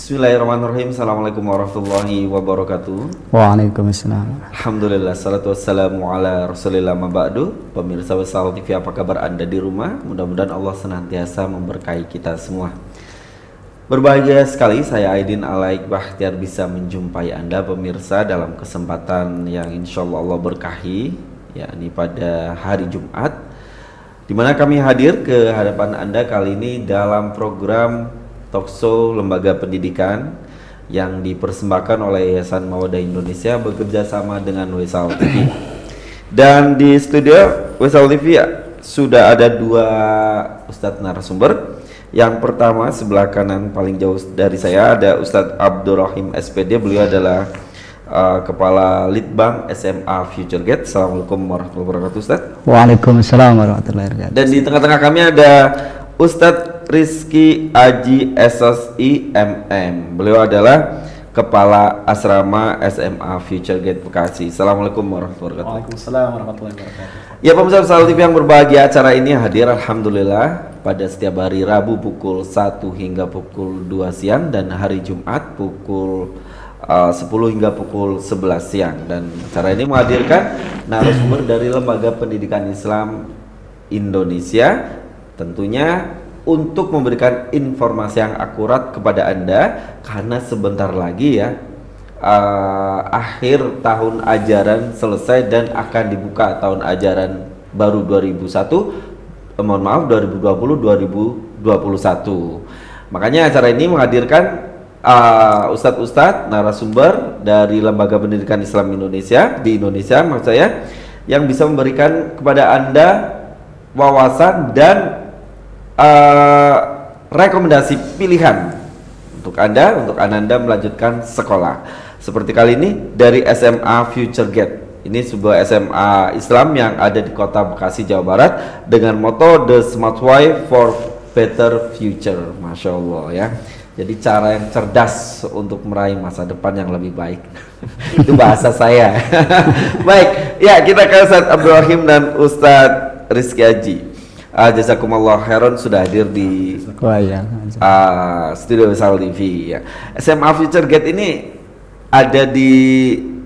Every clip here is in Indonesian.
Bismillahirrahmanirrahim. Assalamualaikum warahmatullahi wabarakatuh. Waalaikumsalam. Alhamdulillah, salatu wassalamu ala rasulillah maba'du Pemirsa Wesal TV, apa kabar Anda di rumah? Mudah-mudahan Allah senantiasa memberkahi kita semua Berbahagia sekali saya Aidin Alaik Bahtiar bisa menjumpai Anda pemirsa dalam kesempatan yang insya Allah Allah berkahi yakni pada hari Jumat di mana kami hadir ke hadapan Anda kali ini dalam program Talkshow Lembaga Pendidikan yang dipersembahkan oleh Yayasan Mawadah Indonesia bekerja sama dengan Wesal TV. Dan di studio Wesal TV sudah ada dua Ustadz narasumber yang pertama sebelah kanan paling jauh dari saya ada Ustadz Abdurrahim SPD. Beliau adalah uh, Kepala Litbang SMA Future Gate. Assalamualaikum warahmatullahi wabarakatuh Ustadz. Waalaikumsalam warahmatullahi wabarakatuh. Dan di tengah-tengah kami ada Ustadz Rizky Aji SSI MM. Beliau adalah Kepala Asrama SMA Future Gate Bekasi. Assalamualaikum warahmatullahi wabarakatuh. Waalaikumsalam warahmatullahi wabarakatuh. Ya pemirsa Sal TV yang berbahagia acara ini hadir Alhamdulillah pada setiap hari Rabu pukul 1 hingga pukul 2 siang dan hari Jumat pukul uh, 10 hingga pukul 11 siang dan acara ini menghadirkan narasumber dari Lembaga Pendidikan Islam Indonesia tentunya untuk memberikan informasi yang akurat kepada Anda karena sebentar lagi ya uh, akhir tahun ajaran selesai dan akan dibuka tahun ajaran baru 2001 eh, mohon maaf 2020 2021 makanya acara ini menghadirkan uh, ustadz-ustadz narasumber dari Lembaga Pendidikan Islam Indonesia di Indonesia maksud saya yang bisa memberikan kepada anda wawasan dan uh, rekomendasi pilihan untuk anda untuk anda melanjutkan sekolah seperti kali ini dari SMA Future Gate. Ini sebuah SMA Islam yang ada di kota Bekasi, Jawa Barat dengan moto The Smart Way for Better Future. Masya Allah ya. Jadi cara yang cerdas untuk meraih masa depan yang lebih baik. Itu bahasa saya. baik, ya kita ke Ustaz Abdul Rahim dan Ustadz Rizky Haji. Uh, Jazakumullah khairan sudah hadir di uh, studio Sal TV ya. SMA Future Gate ini ada di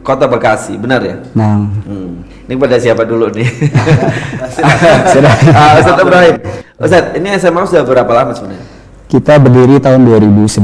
Kota Bekasi, benar ya? Nah. Hmm. Ini pada siapa dulu nih? uh, Ustaz Ibrahim. Ustaz, ini SMA sudah berapa lama sebenarnya? Kita berdiri tahun 2011.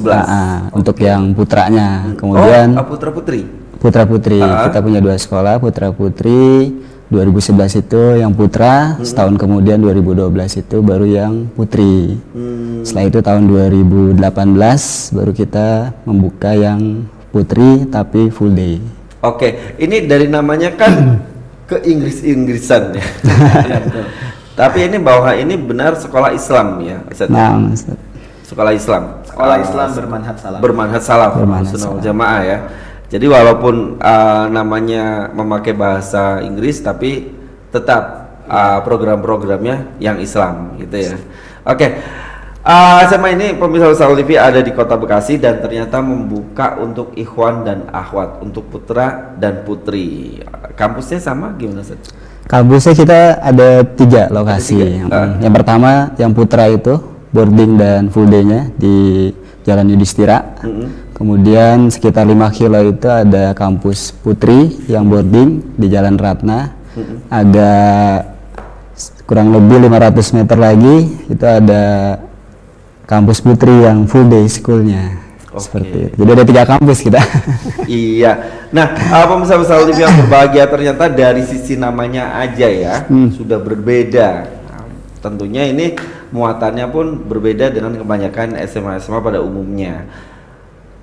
2011. Nah, uh, untuk yang putranya. Kemudian oh, putra putri. Putra putri. Uh. Kita punya dua sekolah, putra putri. 2011 itu yang putra, hmm. setahun kemudian 2012 itu baru yang putri. Hmm. Setelah itu tahun 2018 baru kita membuka yang putri tapi full day. Oke, ini dari namanya kan ke Inggris-Inggrisan ya. Tapi ini bahwa ini benar sekolah Islam ya, Ustaz. Nah, Sekolah Islam. Sekolah Islam bermanhad salaf. Bermanhad salaf. Bermanhad salaf. Jamaah ya. Jadi walaupun uh, namanya memakai bahasa Inggris tapi tetap uh, program-programnya yang Islam gitu ya. Oke. Okay. Uh, SMA ini pemirsa Usaha TV ada di Kota Bekasi dan ternyata membuka untuk ikhwan dan akhwat untuk putra dan putri. Kampusnya sama gimana sih? Kampusnya kita ada tiga lokasi. Ada tiga. Yang, uh. yang pertama yang putra itu boarding dan full day-nya di Jalan Yudhistira. Mm -hmm. Kemudian sekitar 5 kilo itu ada kampus Putri yang boarding di Jalan Ratna. Ada kurang lebih 500 meter lagi itu ada kampus Putri yang full day schoolnya. Okay. Seperti itu. Jadi ada tiga kampus kita. iya. Nah, apa misalnya yang berbahagia ternyata dari sisi namanya aja ya hmm. sudah berbeda. Nah, tentunya ini muatannya pun berbeda dengan kebanyakan SMA-SMA pada umumnya.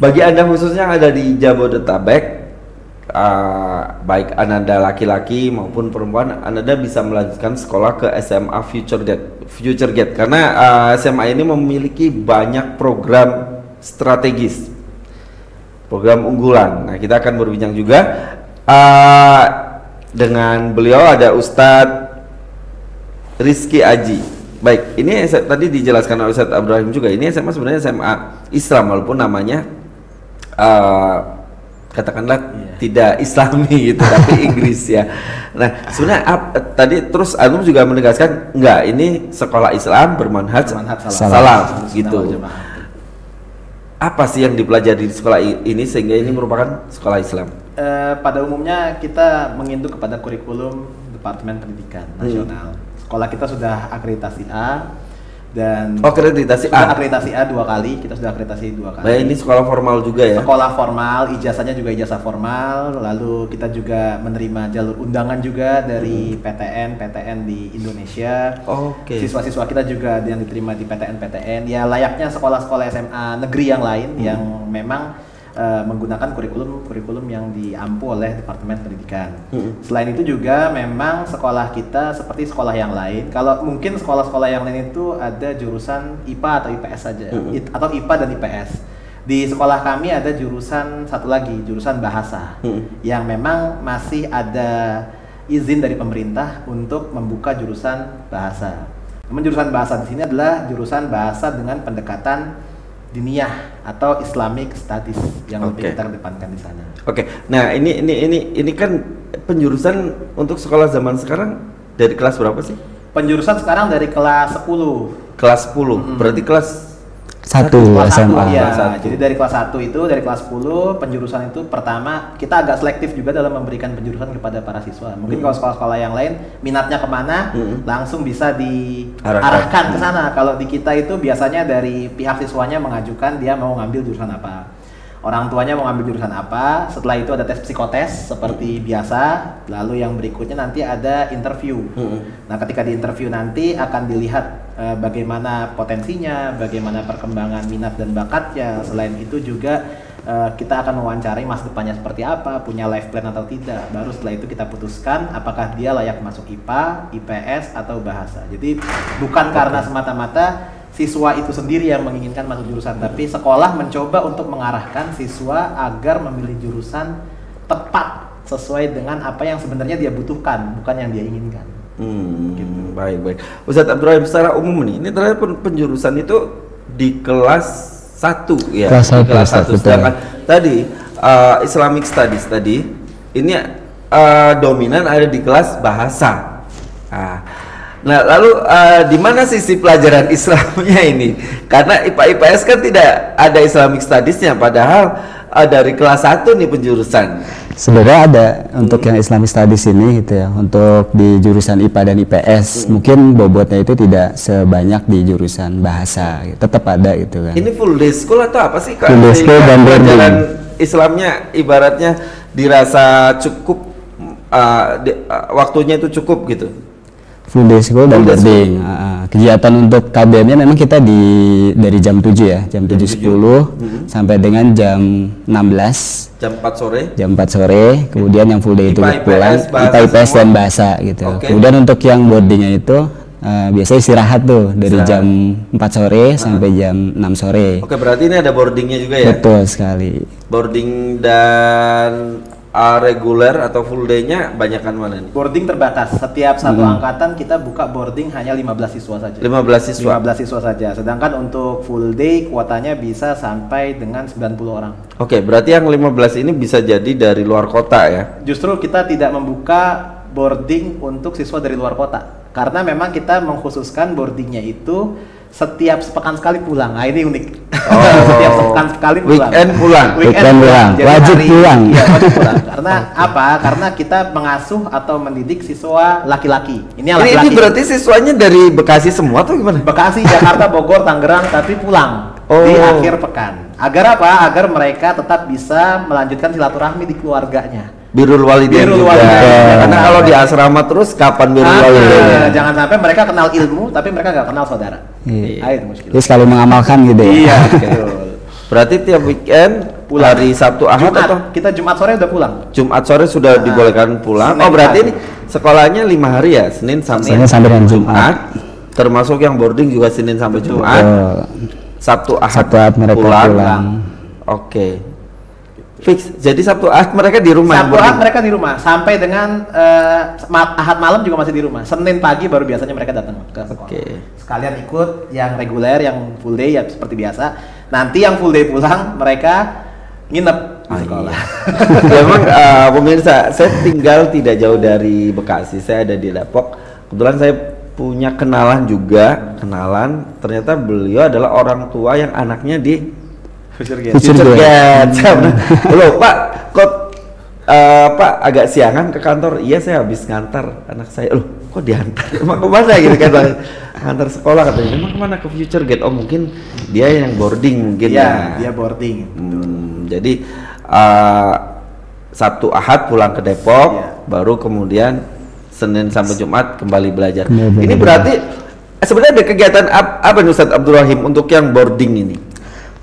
Bagi Anda khususnya yang ada di Jabodetabek, uh, baik Anda laki-laki maupun perempuan, Anda bisa melanjutkan sekolah ke SMA Future Gate, Future Gate karena uh, SMA ini memiliki banyak program strategis, program unggulan. Nah, kita akan berbincang juga uh, dengan beliau ada Ustadz Rizky Aji. Baik, ini tadi dijelaskan oleh Ustadz Abdurrahim juga. Ini SMA sebenarnya SMA Islam walaupun namanya uh, katakanlah yeah. tidak Islami gitu tapi Inggris ya. Nah sebenarnya uh, tadi terus Anum juga menegaskan enggak ini sekolah Islam bermanhaj salam, gitu. apa sih yang dipelajari di sekolah ini sehingga ini merupakan sekolah Islam? Eh, pada umumnya kita menginduk kepada kurikulum Departemen Pendidikan Hmm. Nasional. Sekolah kita sudah akreditasi A dan Oh, akreditasi A. akreditasi A dua kali. Kita sudah akreditasi dua kali. Nah, ini sekolah formal juga ya. Sekolah formal, ijazahnya juga ijazah formal. Lalu kita juga menerima jalur undangan juga dari PTN, PTN di Indonesia. Oke. Siswa-siswa kita juga yang diterima di PTN-PTN. Ya layaknya sekolah-sekolah SMA negeri yang lain yang memang eh, menggunakan kurikulum-kurikulum yang diampu oleh Departemen Pendidikan. Hmm. Selain itu juga memang sekolah kita seperti sekolah yang lain. Kalau mungkin sekolah-sekolah yang lain itu ada jurusan IPA atau IPS saja, Hmm. It- atau IPA dan IPS. Di sekolah kami ada jurusan satu lagi, jurusan bahasa, Hmm. yang memang masih ada izin dari pemerintah untuk membuka jurusan bahasa. Namun jurusan bahasa di sini adalah jurusan bahasa dengan pendekatan diniyah atau Islamic Studies yang lebih Oke. kita kedepankan di sana. Oke. Nah, ini ini ini ini kan penjurusan untuk sekolah zaman sekarang dari kelas berapa sih? Penjurusan sekarang dari kelas 10 Kelas 10. Berarti kelas Satu kelas SMA. satu, iya. Jadi dari kelas 1 itu dari kelas 10 penjurusan itu pertama kita agak selektif juga dalam memberikan penjurusan kepada para siswa. Mungkin kalau sekolah-sekolah yang lain minatnya ke mana Hmm. langsung bisa Arahkan. diarahkan ke sana. Kalau di kita itu biasanya dari pihak siswanya mengajukan dia mau ngambil jurusan apa. Orang tuanya mau ngambil jurusan apa, setelah itu ada tes psikotes seperti biasa, lalu yang berikutnya nanti ada interview. Hmm. Nah, ketika di interview nanti akan dilihat eh, bagaimana potensinya, bagaimana perkembangan minat dan bakatnya. Selain itu juga eh, kita akan mewawancarai masa depannya seperti apa, punya life plan atau tidak. Baru setelah itu kita putuskan apakah dia layak masuk IPA, IPS atau bahasa. Jadi bukan karena semata-mata siswa itu sendiri yang menginginkan masuk jurusan, tapi sekolah mencoba untuk mengarahkan siswa agar memilih jurusan tepat sesuai dengan apa yang sebenarnya dia butuhkan, bukan yang dia inginkan. Hmm, baik baik. Ustadz Abdurrahim secara umum nih, ini pen- penjurusan itu di kelas 1 ya. Kelas satu, kelas Ustadz, 1. betul. Sedangkan tadi uh, Islamic Studies tadi ini uh, dominan ada di kelas bahasa. Ah. Nah, lalu uh, di mana sisi pelajaran Islamnya ini? Karena IPA IPS kan tidak ada Islamic Studiesnya padahal uh, dari kelas 1 nih penjurusan. Sebenarnya ada untuk yang Islamic Studies ini gitu ya, untuk di jurusan IPA dan IPS. Mungkin bobotnya itu tidak sebanyak di jurusan bahasa, gitu. tetap ada gitu kan. Ini full day school atau apa sih? Full day school dan pelajaran Islamnya ibaratnya dirasa cukup uh, di- uh, waktunya itu cukup gitu. Full day school dan Full day boarding. Ah, ah. kegiatan untuk KBM-nya memang kita di dari jam 7 ya, jam 7.10 sampai dengan jam 16 Jam 4 sore. jam 4 sore, kemudian yang full day itu IPA, pulang, IPS, bahasa IPA, IPS dan bahasa gitu. Oke. Kemudian untuk yang boardingnya itu eh, biasanya istirahat tuh dari Istirahat. jam 4 sore sampai jam 6 sore. Oke, berarti ini ada boardingnya juga ya? Betul sekali. Boarding dan uh, reguler atau full day-nya banyakan mana nih? Boarding terbatas. Setiap satu angkatan kita buka boarding hanya 15 siswa saja. 15 siswa. 15 siswa saja. Sedangkan untuk full day kuotanya bisa sampai dengan 90 orang. Oke, berarti yang 15 ini bisa jadi dari luar kota ya? Justru kita tidak membuka boarding untuk siswa dari luar kota. Karena memang kita mengkhususkan boardingnya itu setiap sepekan sekali pulang. Nah, ini unik. Oh. setiap sepekan sekali pulang. Weekend pulang. Weekend pulang. Jadi Wajib pulang. Iya, wajib pulang. Karena apa? Karena kita mengasuh atau mendidik siswa laki-laki. Ini yang Ini, ini laki-laki. berarti siswanya dari Bekasi semua tuh gimana? Bekasi, Jakarta, Bogor, Tangerang, tapi pulang di Oh. akhir pekan. Agar apa? Agar mereka tetap bisa melanjutkan silaturahmi di keluarganya. Birrul Walidain Birrul juga. Walidain. Karena kalau di asrama terus kapan Birrul Ah, Walidain? jangan sampai mereka kenal ilmu, tapi mereka nggak kenal saudara. Iya. Ah, itu muskil. Jadi sekali mengamalkan gitu ya. Iya, betul. Berarti tiap weekend Pulang. hari Sabtu Ahad Jumat, atau kita Jumat sore udah pulang. Jumat sore sudah Ah, dibolehkan pulang. Senin Oh berarti ini sekolahnya lima hari ya, Senin sampai Senin sampai dengan Jumat. Termasuk yang boarding juga Senin sampai Jumat. Betul. Sabtu Ahad, Sabtu Ahad mereka pulang. Oke. Fix. Jadi Sabtu Ahad mereka di rumah. Sabtu Ahad mereka di rumah sampai dengan ma- Ahad malam juga masih di rumah. Senin pagi baru biasanya mereka datang ke sekolah. Oke. Sekalian ikut yang reguler, yang full day ya seperti biasa. Nanti yang full day pulang mereka nginep di Ah, sekolah. Ya, Memang eh, pemirsa, saya tinggal tidak jauh dari Bekasi. Saya ada di Depok. Kebetulan saya punya kenalan juga, kenalan. Ternyata beliau adalah orang tua yang anaknya di Future Gate. Future Future Gate. Gate. Loh, Pak, kok eh, Pak agak siangan ke kantor? Iya, saya habis ngantar anak saya. Loh, kok diantar? Emang ke mana gitu kan? Ngantar sekolah katanya. Emang ke mana ke Future Gate? Oh, mungkin dia yang boarding mungkin Iya, ya. dia boarding. Hmm, jadi eh, Sabtu Ahad pulang ke Depok, Iya. baru kemudian Senin sampai Jumat kembali belajar. Kembali belajar. Ini berarti eh, sebenarnya ada kegiatan ap- apa nih Ustadz Abdul Rahim untuk yang boarding ini?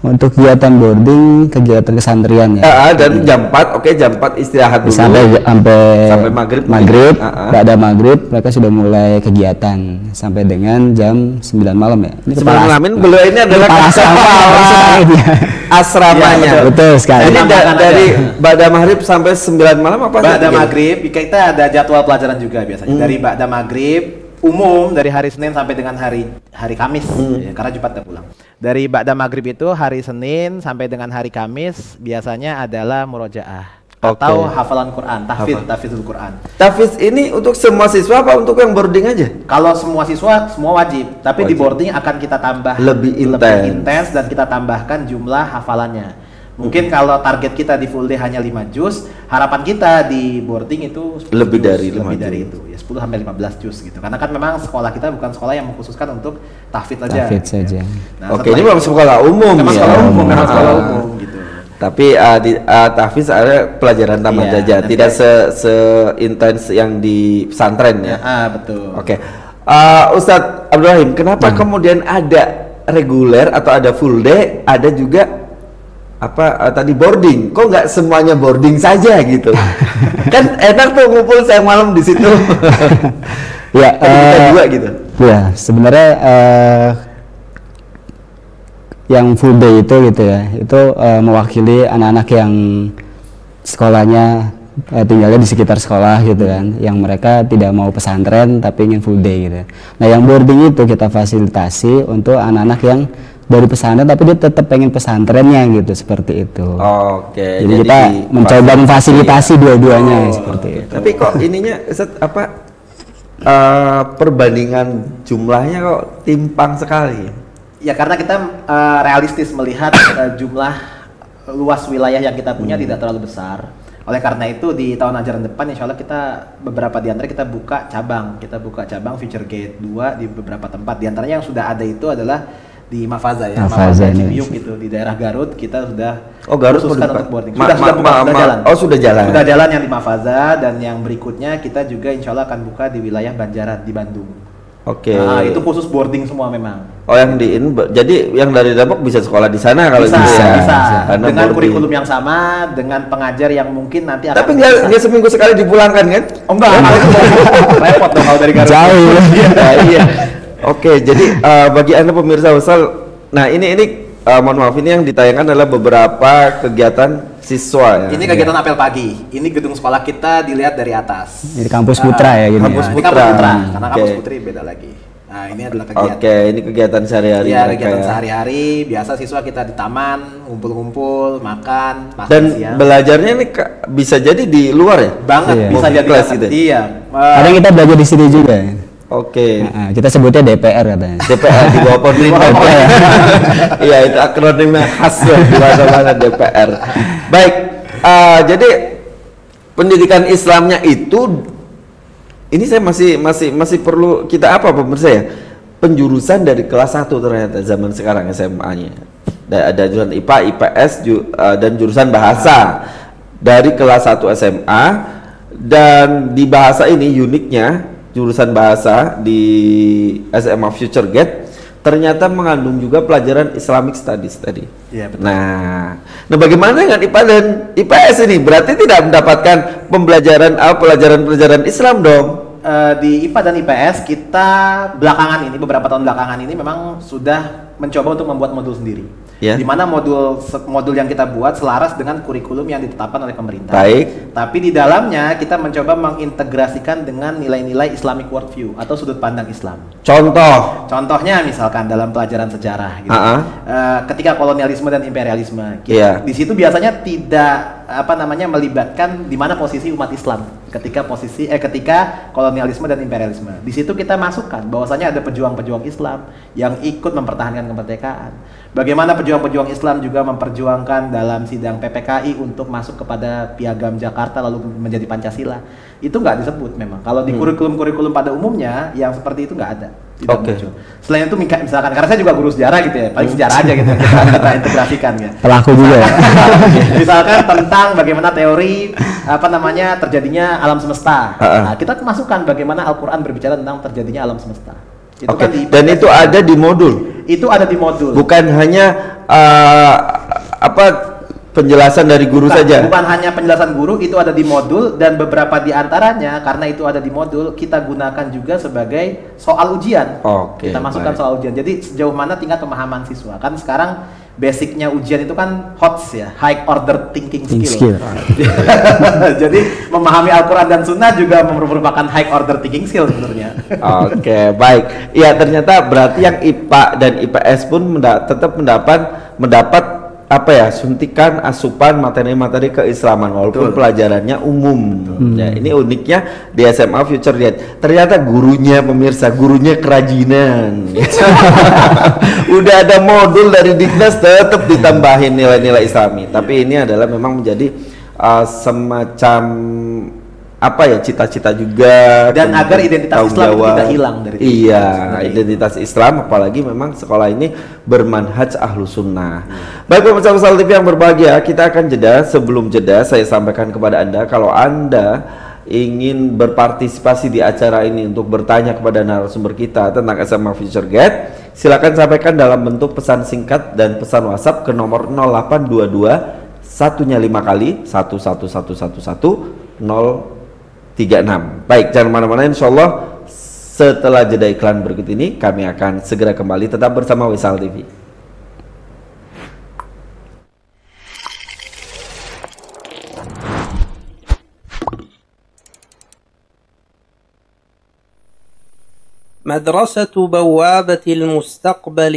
Untuk kegiatan boarding, kegiatan kesantrian ya. Ah, dan jam 4, oke jam 4 istirahat dulu. sampai sampai Sampai maghrib maghrib ah. nggak ada maghrib mereka sudah mulai kegiatan sampai dengan jam 9 malam ya ini kepala Amin, beliau ini adalah kepala asrama maksudnya dia. asramanya. Iya, betul sekali. Ini da- dari Bada Maghrib sampai 9 malam apa? Ba'da maghrib, kita ada jadwal pelajaran juga biasanya. Hmm. Dari Ba'da maghrib, umum dari hari Senin sampai dengan hari hari Kamis, Hmm. ya, karena Jumat udah pulang. Dari Ba'da maghrib itu hari Senin sampai dengan hari Kamis biasanya adalah murojaah Oke. atau hafalan Quran, tahfidz, Hafal. tahfidzul Quran. Tafiz ini untuk semua siswa apa untuk yang boarding aja? Kalau semua siswa semua wajib, tapi di Wajib. boarding akan kita tambah Lebih intens. dan kita tambahkan jumlah hafalannya. Mungkin Hmm. kalau target kita di full day hanya 5 juz, harapan kita di boarding itu 10 Lebih juz, dari 5 lebih dari juz. itu. Ya 10 sampai 15 juz gitu. Karena kan memang sekolah kita bukan sekolah yang mengkhususkan untuk tahfidz aja. Tahfidz saja. Nah, Oke, ini memang sekolah umum memang ya. sekolah umum, memang Ah. sekolah umum gitu. Tapi uh, di uh, tahfiz ada pelajaran tamat Iya, saja, tidak se se intens yang di pesantren Ya, ah, betul. Oke, Uh, Ustadz Abdul Rahim, kenapa kemudian ada reguler atau ada full day, ada juga apa uh, tadi boarding? Kok nggak semuanya boarding saja gitu? kan enak tuh ngumpul saya malam di situ. ya Tapi kita eh, dua gitu. ya sebenarnya eh, yang full day itu gitu ya itu eh, mewakili anak-anak yang sekolahnya eh, tinggalnya di sekitar sekolah gitu kan yang mereka tidak mau pesantren tapi ingin full day gitu nah yang boarding itu kita fasilitasi untuk anak-anak yang dari pesantren tapi dia tetap pengen pesantrennya gitu seperti itu Oke. jadi, kita di- mencoba memfasilitasi dua-duanya Oh, seperti itu Tapi kok ininya Ustaz, apa eh, perbandingan jumlahnya kok timpang sekali? Ya karena kita eh, realistis melihat eh, jumlah luas wilayah yang kita punya tidak terlalu besar. Oleh karena itu di tahun ajaran depan insya Allah kita beberapa di antara kita buka cabang, kita buka cabang Future Gate 2 di beberapa tempat. Di antaranya yang sudah ada itu adalah di Mafaza ya, Mafaza ini. Cibiyung gitu di daerah Garut kita sudah Oh, Garut dibuka? untuk boarding. Ma- Sudah, sudah, ma- buka, ma- sudah ma- jalan. oh, sudah jalan. Sudah jalan yang di Mafaza dan yang berikutnya kita juga insya Allah akan buka di wilayah Banjaran di Bandung. Oke. Nah, itu khusus boarding semua memang. Oh yang di in, jadi yang dari Depok bisa sekolah di sana kalau bisa, gitu ya. bisa. Karena dengan boarding. kurikulum yang sama dengan pengajar yang mungkin nanti akan Tapi nggak nggak seminggu sekali dipulangkan kan? oh enggak repot dong kalau dari Garut jauh ya. Nah, iya. Oke, jadi eh, bagi anda pemirsa Usal, nah ini ini eh, mohon maaf ini yang ditayangkan adalah beberapa kegiatan siswa ya. ini kegiatan apel pagi ini gedung sekolah kita dilihat dari atas Jadi kampus putra ya gini Kampus ya. Ini Putra. kampus putra karena Oke. kampus putri beda lagi nah ini adalah kegiatan Oke, ini kegiatan sehari-hari Iya, kegiatan ya. sehari-hari biasa siswa kita di taman ngumpul-ngumpul makan makan Dan siang belajarnya ini bisa jadi di luar ya? banget Iya. bisa jadi kelas gitu ya? iya kadang kita belajar di sini juga ya. Oke. Nah, kita sebutnya DPR katanya DPR di bawah pemerintah. Iya, itu akronimnya khas ya di mana-mana DPR. Baik, eh, jadi pendidikan Islamnya itu ini saya masih masih masih perlu kita apa pemirsa ya? Penjurusan dari kelas 1 ternyata zaman sekarang SMA-nya. Da- Ada jurusan IPA, IPS ju- eh, dan jurusan bahasa dari kelas 1 SMA dan di bahasa ini uniknya jurusan bahasa di SMA Future Gate ternyata mengandung juga pelajaran Islamic Studies tadi. Iya, betul. Nah, nah bagaimana dengan IPA dan IPS ini? Berarti tidak mendapatkan pembelajaran ah, pelajaran-pelajaran Islam dong. Eh, di IPA dan IPS kita belakangan ini beberapa tahun belakangan ini memang sudah mencoba untuk membuat modul sendiri. Ya. Di mana modul modul yang kita buat selaras dengan kurikulum yang ditetapkan oleh pemerintah. Baik. Tapi di dalamnya kita mencoba mengintegrasikan dengan nilai-nilai Islamic worldview atau sudut pandang Islam. Contoh. Contohnya misalkan dalam pelajaran sejarah gitu. Ah, ah. Eh, ketika kolonialisme dan imperialisme. Iya. Di situ biasanya tidak apa namanya melibatkan di mana posisi umat Islam ketika posisi eh ketika kolonialisme dan imperialisme. Di situ kita masukkan bahwasanya ada pejuang-pejuang Islam yang ikut mempertahankan kemerdekaan. Bagaimana pejuang-pejuang Islam juga memperjuangkan dalam sidang PPKI untuk masuk kepada piagam Jakarta lalu menjadi Pancasila. Itu nggak disebut memang. Kalau di kurikulum-kurikulum pada umumnya yang seperti itu nggak ada. Tidak Oke. muncul. Selain itu misalkan karena saya juga guru sejarah gitu ya, paling sejarah aja gitu kita, kita integrasikan ya. Pelaku juga ya. Misalkan tentang bagaimana teori apa namanya terjadinya alam semesta. Nah, kita masukkan bagaimana Al-Qur'an berbicara tentang terjadinya alam semesta. Itu Oke. kan di Dan itu ada di modul. Itu ada di modul. Bukan hanya uh, apa penjelasan dari guru Bukan- saja. Bukan hanya penjelasan guru, itu ada di modul dan beberapa di antaranya karena itu ada di modul kita gunakan juga sebagai soal ujian. Oke, kita masukkan baik. soal ujian. Jadi sejauh mana tingkat pemahaman siswa? Kan sekarang basicnya ujian itu kan HOTS ya, high order thinking Think skill. skill. Jadi memahami Al-Quran dan Sunnah juga merupakan high order thinking skill sebenarnya. Oke, baik. Iya, ternyata berarti yang IPA dan IPS pun menda- tetap mendapat mendapat apa ya suntikan asupan materi-materi keislaman walaupun Betul. pelajarannya umum. Ya, ini uniknya di SMA Future Date. Ternyata gurunya pemirsa, gurunya kerajinan. Udah ada modul dari Diknas tetap ditambahin nilai-nilai Islami. Tapi ini adalah memang menjadi uh, semacam apa ya cita-cita juga Dan agar identitas Islam itu jawab. tidak hilang dari iya sebenarnya. identitas Islam apalagi memang sekolah ini bermanhaj ahlu sunnah baik pemirsa Usal TV yang berbahagia kita akan jeda sebelum jeda saya sampaikan kepada anda kalau anda ingin berpartisipasi di acara ini untuk bertanya kepada narasumber kita tentang SMA Future Gate silakan sampaikan dalam bentuk pesan singkat dan pesan WhatsApp ke nomor 0822 satunya lima kali satu satu satu satu satu nol 36. Baik, jangan mana-mana insya Allah setelah jeda iklan berikut ini kami akan segera kembali tetap bersama Wisal TV. مدرسة بوابة المستقبل